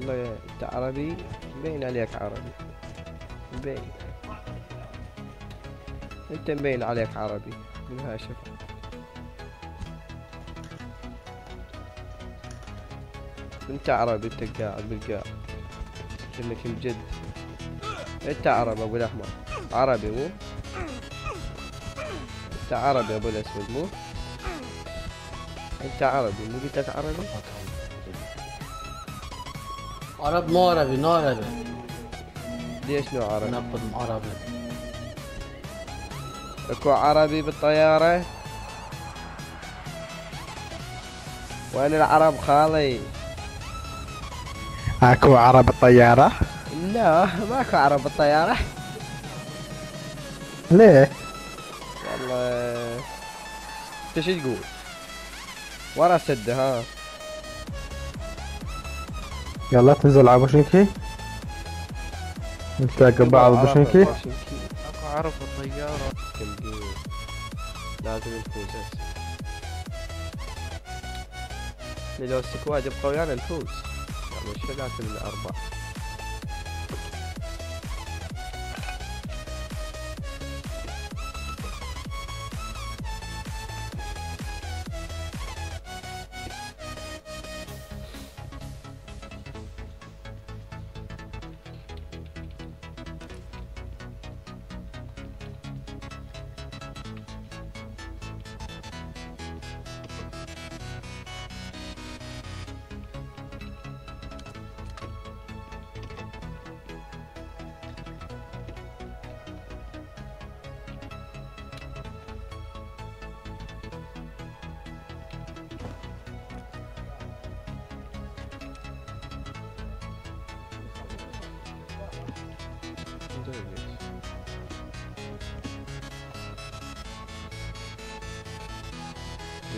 والله انت عربي مبين عليك عربي. مبين. أنت مبين عليك عربي. من هاي شوف. أنت عربي أنت قاعد بالقاع. كأنك مجد. أنت عربي أبو الأحمر. عربي مو؟ أنت عربي أبو الأسود مو؟ أنت عربي مو قلت عربي؟ عرب مو عربي نو عربي. ليش نوع عربي؟ نقد عربي. أكو عربي بالطيارة؟ وين العرب خالي؟ أكو عرب الطيارة لا ماكو عرب بالطيارة. ليه؟ والله انت شو تقول؟ ورا سد ها. يلا تنزل على بوشنكي. نتلاقى بعض عرب بوشنكي. اكو عرب الطيارة. لازم نفوز هسه لو السكواد يبقى ويانا نفوز. يعني مش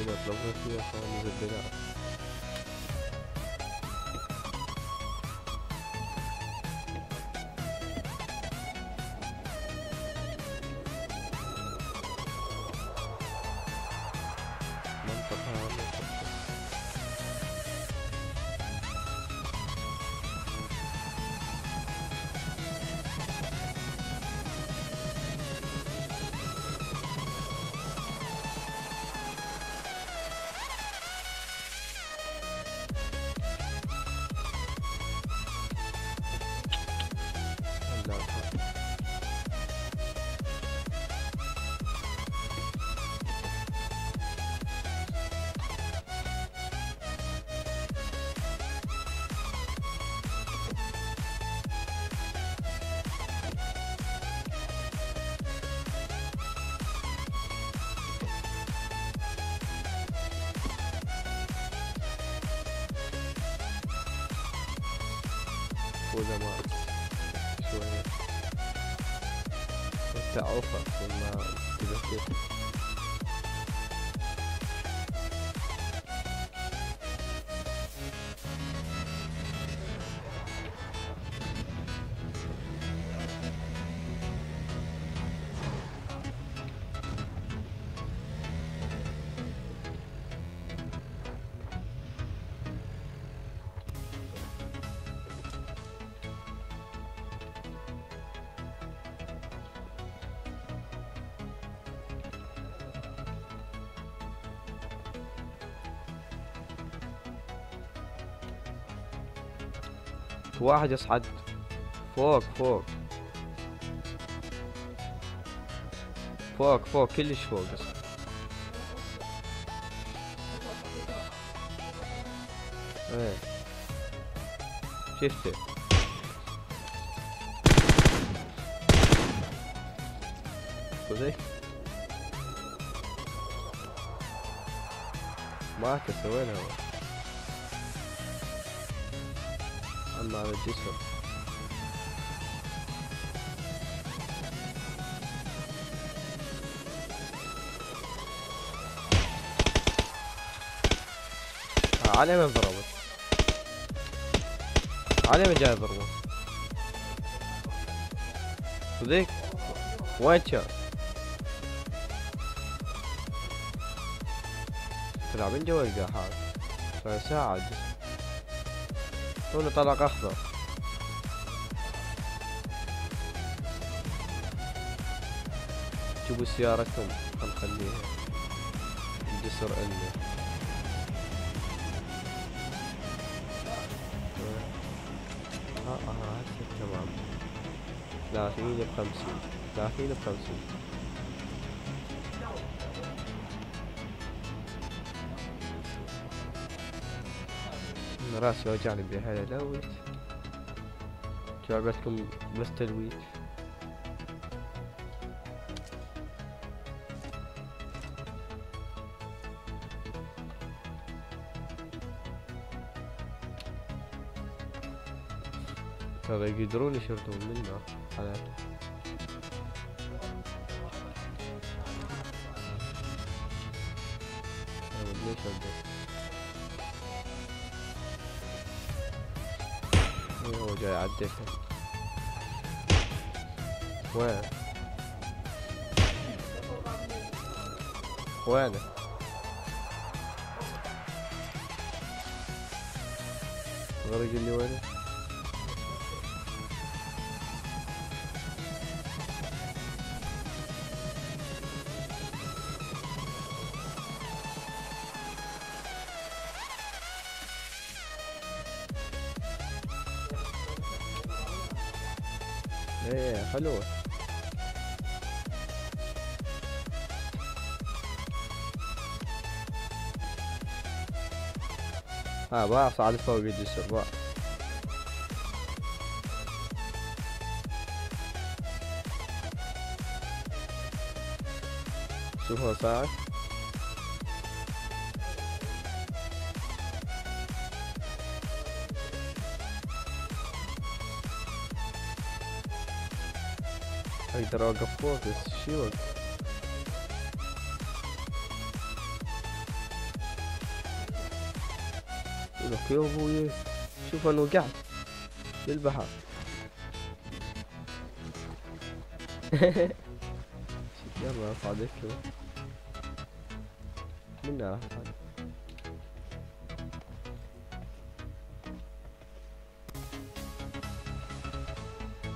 jeder Blogger früher schauen, diese coisa, mano. mal, eu olhar. Tá alfa, mal... coisa assim. كيف واحد يصعد. فوق فوق. فوق فوق. كلش فوق يصعد إيه. شفته. صدق مات سوينا هو اما على الجسر آه، علي من ضربت. علي من جاي ضربه. وذيك وين كان طلع من جوا صار ساعة الجسر هنا طلق أخضر. جيبوا سيارتكم خليها الجسر اللي آه آه تمام ثلاثين بخمسين. ثلاثين بخمسين. راسي وجعني بهذا لويت جابتكم بس تلويت ترى يقدرون يشردون منا على 因为我觉得 I'm different. When? When? إيه حلوة ها بقى صعد فوق الجسر بقى شوف هو أقدر اوقف فوق بس شي وقت لك يا أبوي شوف أنا وقعت بالبحر يلا اصعدك كذا منا راح اصعد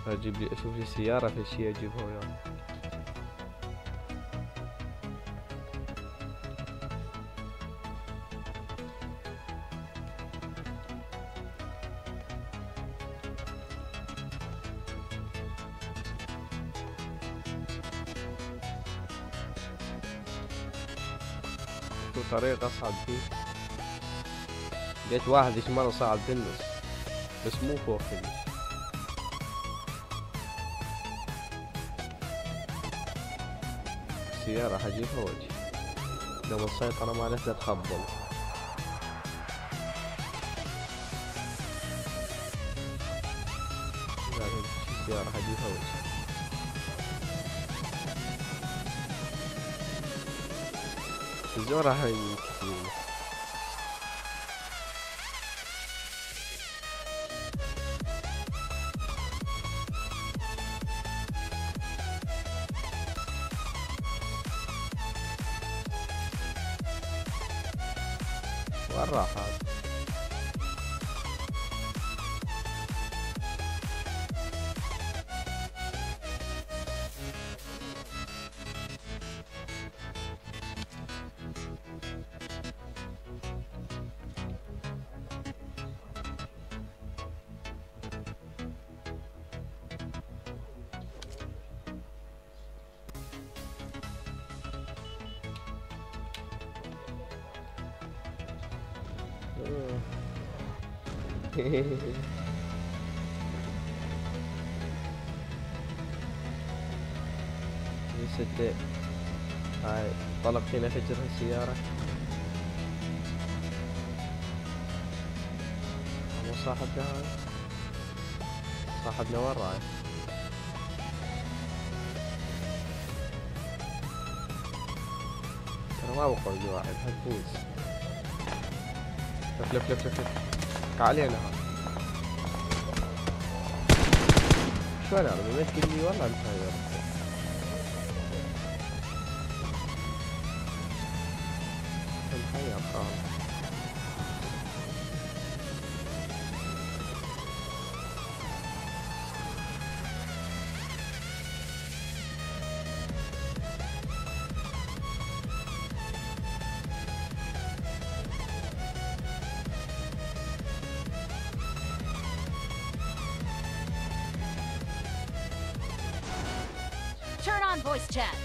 أجيب لي أشوف لي سيارة في شي اجيبها وياه شو طريق اصعد فيه؟ لقيت واحد إيش مرة صعد بالنص بس مو فوق كذا السيارة حجيبها واجي لو السيطرة مالتها تخبل لازم السيارة الزورة هاي كثير ستة. هاي طلق فينا فجر السيارة مو صاحبنا هاي؟ صاحبنا وين رايح؟ ترى ما بقول واحد حتفوز لف لف لف لف علينا ها شو أنا ما تقول لي والله أنت هاي الحياة on voice chat.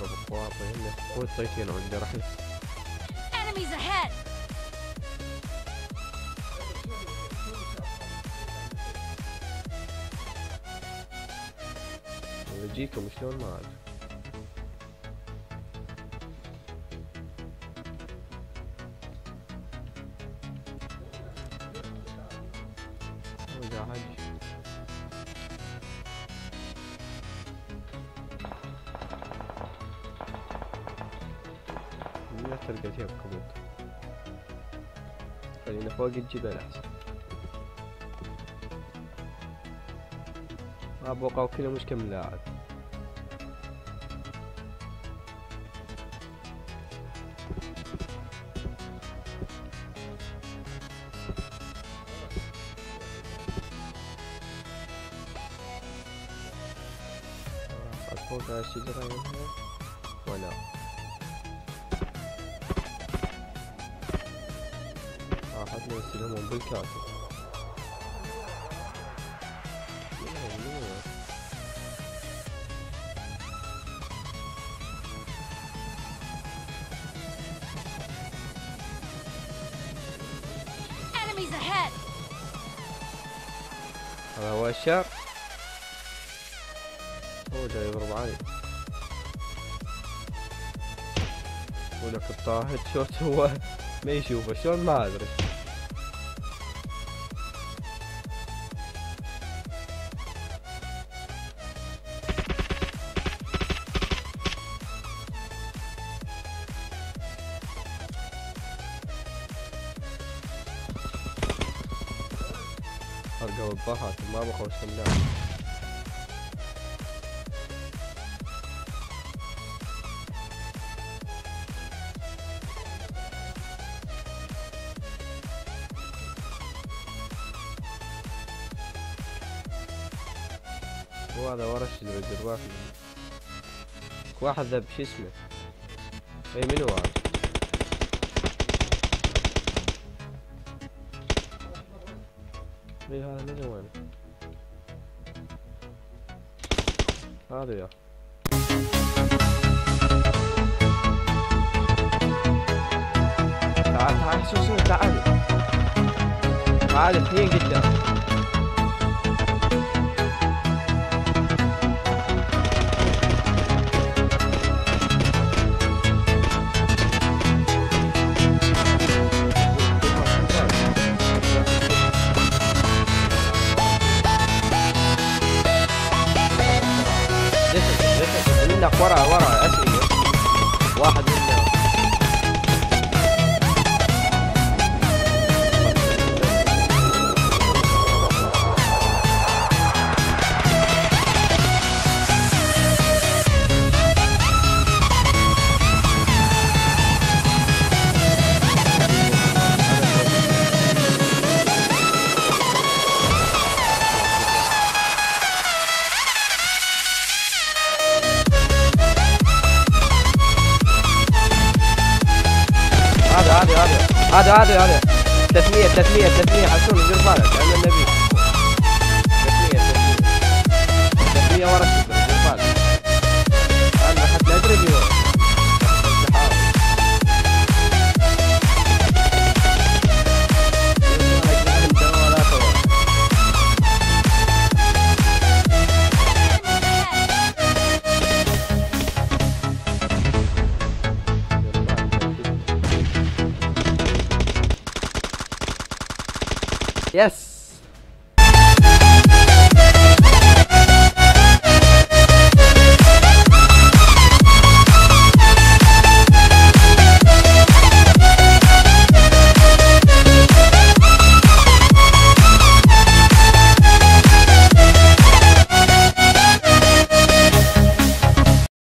طب واطي هنا هو الطيشين عندي رحلة Enemies ahead. يجيكم شلون ما اعرف ارجع حج تلقى شيء بكبوت خلينا فوق الجبل أحسن. ابوقع كذا مش كم لاعب فوق الشجرة هنا ولا. يا نور. Enemies ahead. هذا هو الشر هو جاي يضرب علي. ولك الطاهر. شوت هو؟ ما يشوفه. شلون؟ ما أدري. الظهر ما بخوش الناس هو هذا ورا الشجرة الجرباك واحد ذا بش اسمه؟ أي منو هذا؟ اي هذا من وين هذا يا تعال تعال حسوسين تعال تعال اثنين قدام هذا هذا هذا. هذا 300 300 300 حسون غير طالع لأن النبي 300 300 300 ورا. Yes.